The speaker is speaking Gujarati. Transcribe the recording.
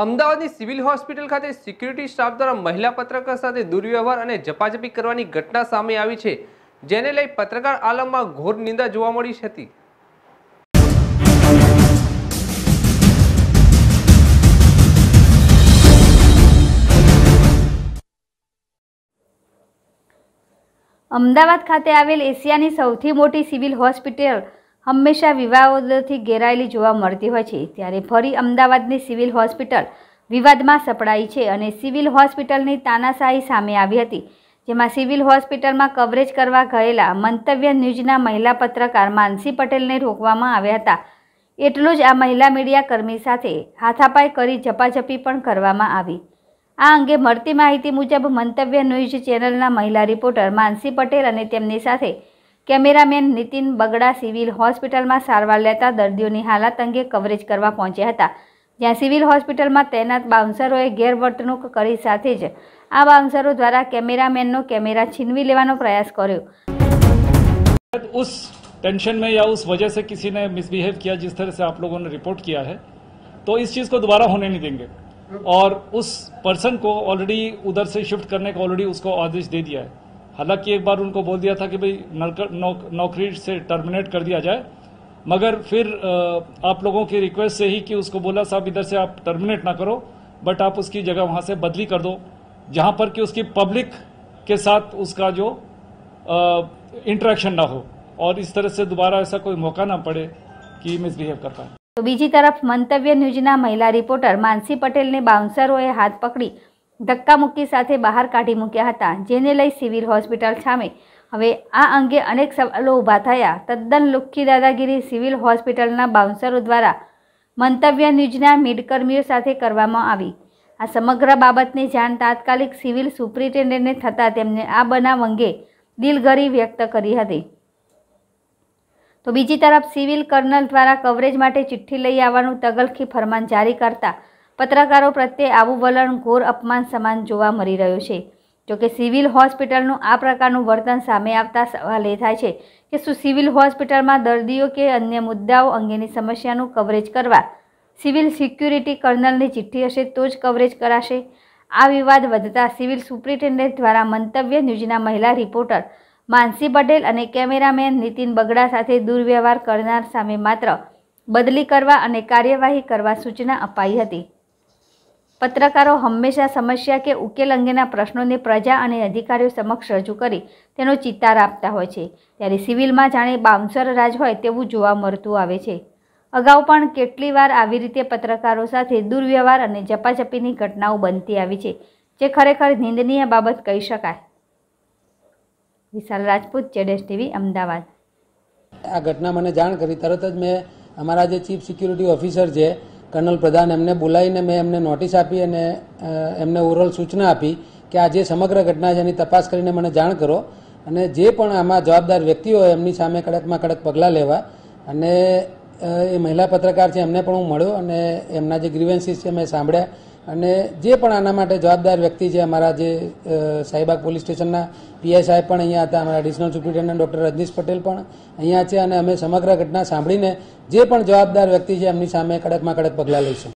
અમદાવાદની સિવિલ હોસ્પિટલ ખાતે સિક્યુરિટી સ્ટાફ દ્વારા મહિલા પત્રકાર સાથે દુર્વ્યવહાર અને ઝપાઝપી કરવાની ઘટના સામે આવી છે, જેને લઈ પત્રકાર આલમમાં ઘોર નિંદા જોવા મળી હતી. અમદાવાદ ખાતે આવેલ એશિયાની સૌથી મોટી સિવિલ હોસ્પિટલ હંમેશા વિવાદોથી ઘેરાયેલી જોવા મળતી હોય છે. ત્યારે ફરી અમદાવાદની સિવિલ હોસ્પિટલ વિવાદમાં સપડાઈ છે અને સિવિલ હોસ્પિટલની તાનાશાહી સામે આવી હતી, જેમાં સિવિલ હોસ્પિટલમાં કવરેજ કરવા ગયેલા મંતવ્ય ન્યૂઝના મહિલા પત્રકાર માનસી પટેલને રોકવામાં આવ્યા હતા. એટલું જ આ મહિલા મીડિયા કર્મી સાથે હાથાપાઈ કરી ઝપાઝપી પણ કરવામાં આવી. આ અંગે મળતી માહિતી મુજબ મંતવ્ય ન્યૂઝ ચેનલના મહિલા રિપોર્ટર માનસી પટેલ અને તેમની સાથે કેમેરામેન નીતિન બગડા સિવિલ હોસ્પિટલમાં સારવાર લેતા દર્દીઓની હાલત અંગે કવરેજ કરવા પહોંચ્યા હતા જ્યાં સિવિલ હોસ્પિટલમાં તૈનાત બાઉન્સરોએ ગેરવર્તણૂક કરી સાથે જ આ બાઉન્સરો દ્વારા કેમેરામેનનો કેમેરા છીનવી લેવાનો પ્રયાસ કર્યો उस टेंशन में या उस वजह से किसी ने मिसबिहेव किया जिस तरह से आप लोगों ने रिपोर्ट किया है तो इस चीज़ को दोबारा होने नहीं देंगे और उस पर्सन को ऑलरेडी उधर से शिफ्ट करने का ऑलरेडी उसको आदेश दे दिया है हालांकि एक बार उनको बोल दिया था कि भाई नौकर- नौक, नौकरी से टर्मिनेट कर दिया जाए मगर फिर अ, आप लोगों की रिक्वेस्ट से ही कि उसको बोला साहब इधर से आप टर्मिनेट ना करो बट आप उसकी जगह वहां से बदली कर दो जहां पर कि उसकी पब्लिक के साथ उसका जो इंटरेक्शन ना हो और इस तरह से दोबारा ऐसा कोई मौका ना पड़े कि मिसबिहेव कर पाए તો બીજી તરફ મંતવ્ય ન્યૂઝના મહિલા રિપોર્ટર માનસી પટેલને બાઉન્સરોએ હાથ પકડી ધક્કામુક્કી સાથે બહાર કાઢી મૂક્યા હતા, જેને લઈ સિવિલ હોસ્પિટલ સામે. હવે આ અંગે અનેક સવાલો ઊભા થયા. તદ્દન લુખ્ખી દાદાગીરી સિવિલ હોસ્પિટલના બાઉન્સરો દ્વારા મંતવ્ય ન્યૂઝના મીડકર્મીઓ સાથે કરવામાં આવી. આ સમગ્ર બાબતની જાણ તાત્કાલિક સિવિલ સુપ્રિન્ટેન્ડન્ટને થતાં તેમને આ બનાવ અંગે દિલગરી વ્યક્ત કરી હતી. તો બીજી તરફ સિવિલ કર્નલ દ્વારા કવરેજ માટે ચિઠ્ઠી લઈ આવવાનું તગલખી ફરમાન જારી કરતા પત્રકારો પ્રત્યે આવું વલણ, ઘોર અપમાન સમાન જોવા મળી રહ્યું છે. જોકે સિવિલ હોસ્પિટલનું આ પ્રકારનું વર્તન સામે આવતા સવાલ એ થાય છે કે શું સિવિલ હોસ્પિટલમાં દર્દીઓ કે અન્ય મુદ્દાઓ અંગેની સમસ્યાનું કવરેજ કરવા સિવિલ સિક્યુરિટી કર્નલની ચિઠ્ઠી હશે તો જ કવરેજ કરાશે? આ વિવાદ વધતા સિવિલ સુપ્રિન્ટેન્ડન્ટ દ્વારા મંતવ્ય ન્યૂઝના મહિલા રિપોર્ટર માનસી પટેલ અને કેમેરામેન નીતિન બગડા સાથે દુર્વ્યવહાર કરનાર સામે માત્ર બદલી કરવા અને કાર્યવાહી કરવા સૂચના અપાઈ હતી. પત્રકારો હંમેશા સમસ્યા કે ઉકેલ અંગેના પ્રશ્નોને પ્રજા અને અધિકારીઓ સમક્ષ રજૂ કરી તેનો ચિતાર આપતા હોય છે. ત્યારે સિવિલમાં જાણે બાઉન્સર રાજ હોય તેવું જોવા મળતું આવે છે. અગાઉ પણ કેટલી વાર આવી રીતે પત્રકારો સાથે દુર્વ્યવહાર અને ઝપાઝપીની ઘટનાઓ બનતી આવી છે, જે ખરેખર નિંદનીય બાબત કહી શકાય. વિશાલ રાજપૂત, જેડેશ ટીવી, અમદાવાદ. આ ઘટના મને જાણ કરી. તરત જ મેં અમારા જે ચીફ સિક્યુરિટી ઓફિસર છે કર્નલ પ્રધાન એમને બોલાવીને મેં એમને નોટિસ આપી અને એમને ઓવરઓલ સૂચના આપી કે આ જે સમગ્ર ઘટના છે એની તપાસ કરીને મને જાણ કરો. અને જે પણ આમાં જવાબદાર વ્યક્તિઓ હોય એમની સામે કડકમાં કડક પગલાં લેવા. અને એ મહિલા પત્રકાર છે એમને પણ હું મળ્યો અને એમના જે ગ્રીવેન્સીસ છે મેં સાંભળ્યા. અને જે પણ આના માટે જવાબદાર વ્યક્તિ છે, અમારા જે સાહીબાગ પોલીસ સ્ટેશનના પીઆઈ સાહેબ પણ અહીંયા હતા, અમારા additional superintendent doctor Rajnish Patel પણ અહીંયા છે અને અમે સમગ્ર ઘટના સાંભળીને જે પણ જવાબદાર વ્યક્તિ છે, એમની સામે કડકમાં કડક પગલાં લઈશું.